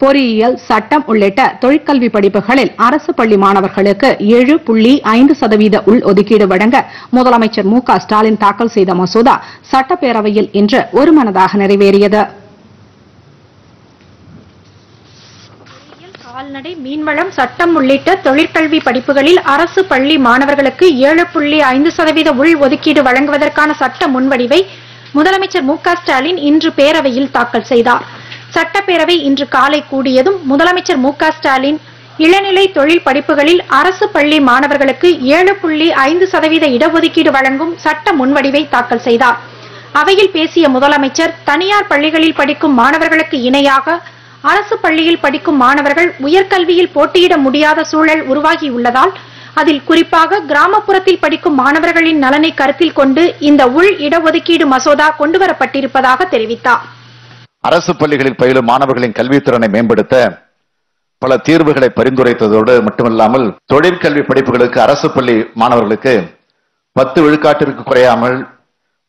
பொறியியல் சட்டம் உள்ளிட்ட தொழிற்கல்வி படிப்புகளில் அரசு பள்ளி மாணவர்களுக்கு ஏழு புள்ளி ஐந்து சதவீத உள் ஒதுக்கீடு வழங்க முதலமைச்சர் மு ஸ்டாலின் தாக்கல் செய்த மசோதா சட்டப்பேரவையில் இன்று ஒருமனதாக நிறைவேறியது. கால்நடை மீன்வளம் சட்டம் உள்ளிட்ட தொழிற்கல்வி படிப்புகளில் அரசு பள்ளி மாணவர்களுக்கு ஏழு புள்ளி ஐந்து சதவீத உள் ஒதுக்கீடு வழங்குவதற்கான சட்ட முன்வடிவை முதலமைச்சர் மு ஸ்டாலின் இன்று பேரவையில் தாக்கல் செய்தார். சட்டப்பேரவை இன்று காலை கூடியதும் முதலமைச்சர் மு ஸ்டாலின் இளநிலை தொழில் படிப்புகளில் அரசு பள்ளி மாணவர்களுக்கு ஏழு புள்ளி ஐந்து சதவீத இடஒதுக்கீடு வழங்கும் சட்ட முன்வடிவை தாக்கல் செய்தார். அவையில் பேசிய முதலமைச்சர் தனியார் பள்ளிகளில் படிக்கும் மாணவர்களுக்கு இணையாக அரசு பள்ளியில் படிக்கும் மாணவர்கள் உயர்கல்வியில் போட்டியிட முடியாத சூழல் உருவாகியுள்ளதால் அதில் குறிப்பாக கிராமப்புறத்தில் படிக்கும் மாணவர்களின் நலனை கருத்தில் கொண்டு இந்த உள் இடஒதுக்கீடு மசோதா கொண்டுவரப்பட்டிருப்பதாக தெரிவித்தார். அரசு பள்ளிகளில் பயிலும் மாணவர்களின் கல்வித்திறனை மேம்படுத்த பல தீர்வுகளை பரிந்துரைத்ததோடு மட்டுமல்லாமல் தொழிற்கல்வி படிப்புகளுக்கு அரசு பள்ளி மாணவர்களுக்கு பத்து விழுக்காட்டிற்கு குறையாமல்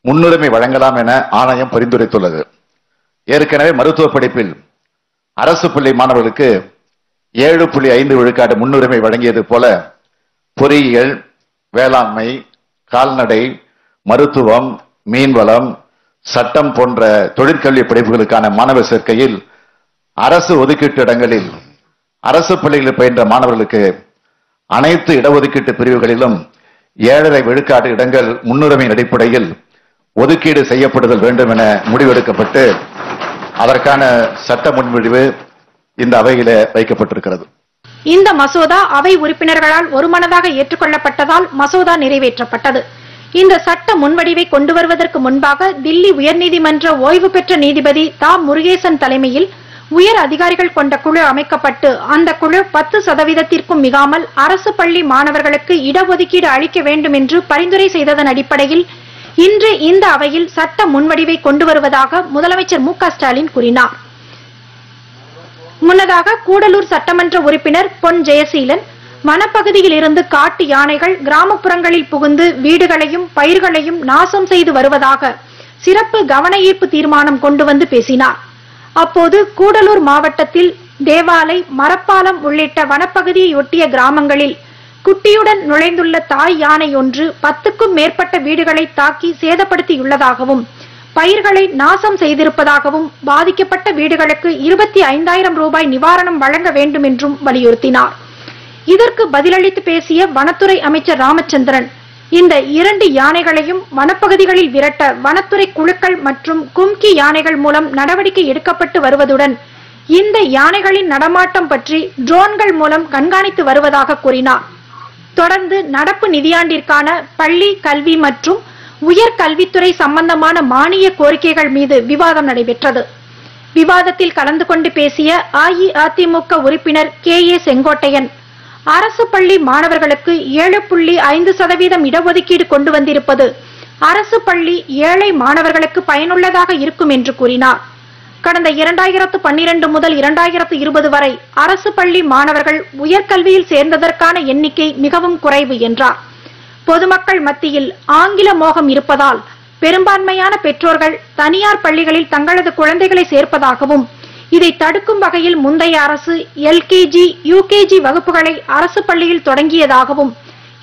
முன்னுரிமை வழங்கலாம் என ஆணையம் பரிந்துரைத்துள்ளது. ஏற்கனவே மருத்துவ படிப்பில் அரசு பள்ளி மாணவர்களுக்கு ஏழு புள்ளி ஐந்து விழுக்காடு முன்னுரிமை வழங்கியது போல பொறியியல் வேளாண்மை கால்நடை மருத்துவம் மீன்வளம் சட்டம் போன்ற தொழிற்கல்வி படிப்புகளுக்கான மாணவர் சேர்க்கையில் அரசு ஒதுக்கீட்டு இடங்களில் அரசு பள்ளிகளில் பயின்ற மாணவர்களுக்கு அனைத்து இடஒதுக்கீட்டு பிரிவுகளிலும் ஏழரை விழுக்காடு இடங்கள் முன்னுரிமையின் அடிப்படையில் ஒதுக்கீடு செய்யப்படுதல் வேண்டும் என முடிவெடுக்கப்பட்டு அதற்கான சட்ட முன்மொழிவு இந்த அவையில வைக்கப்பட்டிருக்கிறது. இந்த மசோதா அவை உறுப்பினர்களால் ஒருமனதாக ஏற்றுக்கொள்ளப்பட்டதால் மசோதா நிறைவேற்றப்பட்டது. இந்த சட்ட முன்வடிவை கொண்டு வருவதற்கு முன்பாக தில்லி உயர்நீதிமன்ற ஓய்வு பெற்ற நீதிபதி தா. முருகேசன் தலைமையில் உயர் அதிகாரிகள் கொண்ட குழு அமைக்கப்பட்டு அந்த குழு பத்து சதவீதத்திற்கும் மிகாமல் அரசு பள்ளி மாணவர்களுக்கு இடஒதுக்கீடு அளிக்க வேண்டும் என்று பரிந்துரை செய்ததன் அடிப்படையில் இன்று இந்த அவையில் சட்ட முன்வடிவை கொண்டு வருவதாக முதலமைச்சர் மு. ஸ்டாலின் கூறினார். முன்னதாக கூடலூர் சட்டமன்ற உறுப்பினர் பொன் ஜெயசீலன் வனப்பகுதியில் இருந்து காட்டு யானைகள் கிராமப்புறங்களில் புகுந்து வீடுகளையும் பயிர்களையும் நாசம் செய்து வருவதாக சிறப்பு கவன ஈர்ப்பு தீர்மானம் கொண்டு வந்து பேசினார். அப்போது கூடலூர் மாவட்டத்தில் தேவாலை மரப்பாலம் உள்ளிட்ட வனப்பகுதியை ஒட்டிய கிராமங்களில் குட்டியுடன் நுழைந்துள்ள தாய் யானை ஒன்று பத்துக்கும் மேற்பட்ட வீடுகளை தாக்கி சேதப்படுத்தியுள்ளதாகவும் பயிர்களை நாசம் செய்திருப்பதாகவும் பாதிக்கப்பட்ட வீடுகளுக்கு இருபத்தி ஐந்தாயிரம் ரூபாய் நிவாரணம் வழங்க வேண்டும் என்றும் வலியுறுத்தினார். இதற்கு பதிலளித்து பேசிய வனத்துறை அமைச்சர் ராமச்சந்திரன் இந்த இரண்டு யானைகளையும் வனப்பகுதிகளில் விரட்ட வனத்துறை குழுக்கள் மற்றும் கும்கி யானைகள் மூலம் நடவடிக்கை எடுக்கப்பட்டு வருவதுடன் இந்த யானைகளின் நடமாட்டம் பற்றி ட்ரோன்கள் மூலம் கண்காணித்து வருவதாக கூறினார். தொடர்ந்து நடப்பு நிதியாண்டிற்கான பள்ளி கல்வி மற்றும் உயர்கல்வித்துறை சம்பந்தமான மானிய கோரிக்கைகள் மீது விவாதம் நடைபெற்றது. விவாதத்தில் கலந்து கொண்டு பேசிய அஇஅதிமுக உறுப்பினர் கே ஏ செங்கோட்டையன் அரசு பள்ளி மாணவர்களுக்கு ஏழு புள்ளி ஐந்து சதவீதம் இடஒதுக்கீடு கொண்டு வந்திருப்பது அரசு பள்ளி ஏழை மாணவர்களுக்கு பயனுள்ளதாக இருக்கும் என்று கூறினார். கடந்த இரண்டாயிரத்து பன்னிரண்டு முதல் இரண்டாயிரத்து இருபது வரை அரசு பள்ளி மாணவர்கள் உயர்கல்வியில் சேர்ந்ததற்கான எண்ணிக்கை மிகவும் குறைவு என்றார். பொதுமக்கள் மத்தியில் ஆங்கில மோகம் இருப்பதால் பெரும்பான்மையான பெற்றோர்கள் தனியார் பள்ளிகளில் தங்களது குழந்தைகளை சேர்ப்பதாகவும் இதை தடுக்கும் வகையில் முந்தைய அரசு எல்கேஜி யூகேஜி வகுப்புகளை அரசு பள்ளியில் தொடங்கியதாகவும்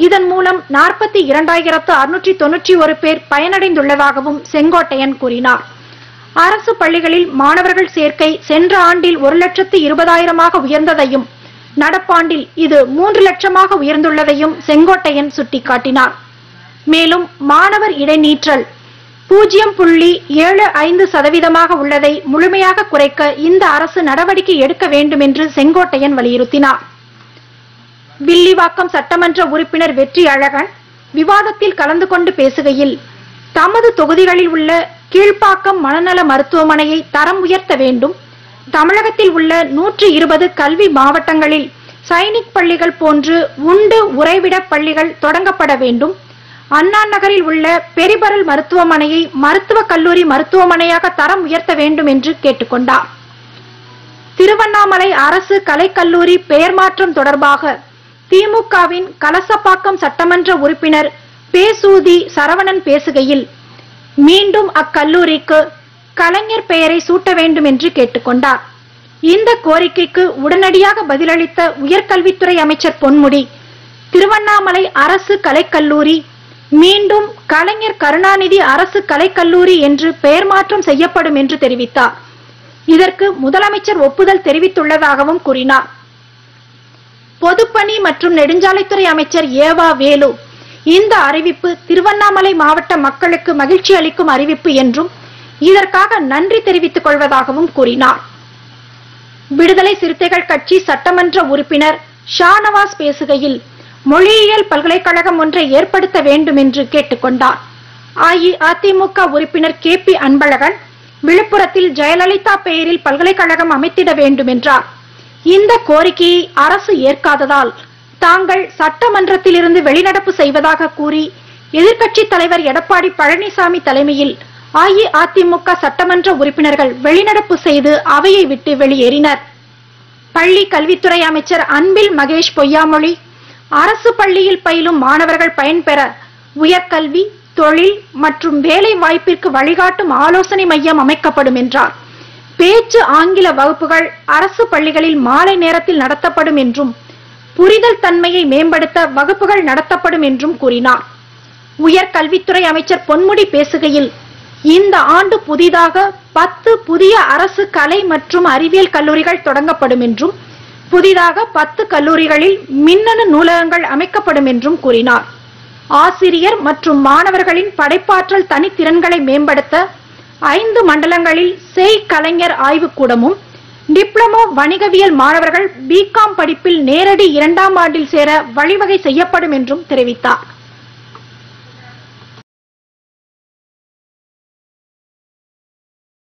இதன் மூலம் நாற்பத்தி இரண்டாயிரத்து அறுநூற்றி தொன்னூற்றி ஒரு பேர் பயனடைந்துள்ளதாகவும் செங்கோட்டையன் கூறினார். அரசு பள்ளிகளில் மாணவர்கள் சேர்க்கை சென்ற ஆண்டில் ஒரு லட்சத்து இருபதாயிரமாக உயர்ந்ததையும் நடப்பாண்டில் இது மூன்று லட்சமாக உயர்ந்துள்ளதையும் செங்கோட்டையன் சுட்டிக்காட்டினார். மேலும் மாணவர் இடைநீற்றல் பூஜ்ஜியம் புள்ளி ஏழு ஐந்து சதவீதமாக உள்ளதை முழுமையாக குறைக்க இந்த அரசு நடவடிக்கை எடுக்க வேண்டும் என்று செங்கோட்டையன் வலியுறுத்தினார். வில்லிவாக்கம் சட்டமன்ற உறுப்பினர் வெற்றி அழகன் விவாதத்தில் கலந்து கொண்டு பேசுகையில் தமது தொகுதிகளில் உள்ள கீழ்ப்பாக்கம் மனநல மருத்துவமனையை தரம் உயர்த்த வேண்டும். தமிழகத்தில் உள்ள நூற்றி இருபது கல்வி மாவட்டங்களில் சைனிக் பள்ளிகள் போன்று உண்டு உறைவிட பள்ளிகள் தொடங்கப்பட வேண்டும். அண்ணா நகரில் உள்ள பெரிபரல் மருத்துவமனையை மருத்துவக் கல்லூரி மருத்துவமனையாக தரம் உயர்த்த வேண்டும் என்று கேட்டுக்கொண்டார். திருவண்ணாமலை அரசு கலைக்கல்லூரி பெயர் மாற்றம் தொடர்பாக திமுகவின் கலசப்பாக்கம் சட்டமன்ற உறுப்பினர் பேசூதி சரவணன் பேசுகையில் மீண்டும் அக்கல்லூரிக்கு கலைஞர் பெயரை சூட்ட வேண்டும் என்று கேட்டுக்கொண்டார். இந்த கோரிக்கைக்கு உடனடியாக பதிலளித்த உயர்கல்வித்துறை அமைச்சர் பொன்முடி திருவண்ணாமலை அரசு கலைக்கல்லூரி மீண்டும் கலைஞர் கருணாநிதி அரசு கலைக்கல்லூரி என்று பெயர் மாற்றம் செய்யப்படும் என்று தெரிவித்தார். இதற்கு முதலமைச்சர் ஒப்புதல் தெரிவித்துள்ளதாகவும் கூறினார். பொதுப்பணி மற்றும் நெடுஞ்சாலைத்துறை அமைச்சர் ஏவா வேலு இந்த அறிவிப்பு திருவண்ணாமலை மாவட்ட மக்களுக்கு மகிழ்ச்சி அளிக்கும் அறிவிப்பு என்றும் இதற்காக நன்றி தெரிவித்துக் கொள்வதாகவும் கூறினார். விடுதலை சிறுத்தைகள் கட்சி சட்டமன்ற உறுப்பினர் ஷானவாஸ் பேசுகையில் மொழியியல் பல்கலைக்கழகம் ஒன்றை ஏற்படுத்த வேண்டும் என்று கேட்டுக்கொண்டார். அஇஅதிமுக உறுப்பினர் கே பி அன்பழகன் விழுப்புரத்தில் ஜெயலலிதா பெயரில் பல்கலைக்கழகம் அமைத்திட வேண்டும் என்றார் இந்த கோரிக்கையை அரசு ஏற்காததால் தாங்கள் சட்டமன்றத்திலிருந்து வெளிநடப்பு செய்வதாக கூறி எதிர்க்கட்சித் தலைவர் எடப்பாடி பழனிசாமி தலைமையில் அஇஅதிமுக சட்டமன்ற உறுப்பினர்கள் வெளிநடப்பு செய்து அவையை விட்டு வெளியேறினர். பள்ளி கல்வித்துறை அமைச்சர் அன்பில் மகேஷ் பொய்யாமொழி அரசு பள்ளியில் பயிலும் மாணவர்கள் பயன்பெற உயர்கல்வி தொழில் மற்றும் வேலை வாய்ப்பிற்கு வழிகாட்டும் ஆலோசனை மையம் அமைக்கப்படும் என்றார். பேச்சு ஆங்கில வகுப்புகள் அரசு பள்ளிகளில் மாலை நேரத்தில் நடத்தப்படும் என்றும் புரிதல் தன்மையை மேம்படுத்த வகுப்புகள் நடத்தப்படும் என்றும் கூறினார். உயர்கல்வித்துறை அமைச்சர் பொன்முடி பேசுகையில் இந்த ஆண்டு புதிதாக பத்து புதிய அரசு கலை மற்றும் அறிவியல் கல்லூரிகள் தொடங்கப்படும் என்றும் புதிதாக பத்து கல்லூரிகளில் மின்னணு நூலகங்கள் அமைக்கப்படும் என்றும் கூறினார். ஆசிரியர் மற்றும் மாணவர்களின் படைப்பாற்றல் தனித்திறன்களை மேம்படுத்த ஐந்து மண்டலங்களில் செய் கலைஞர் ஆய்வுக்கூடமும் டிப்ளமோ வணிகவியல் மாணவர்கள் பிகாம் படிப்பில் நேரடி இரண்டாம் ஆண்டில் சேர வழிவகை செய்யப்படும் என்றும் தெரிவித்தார்.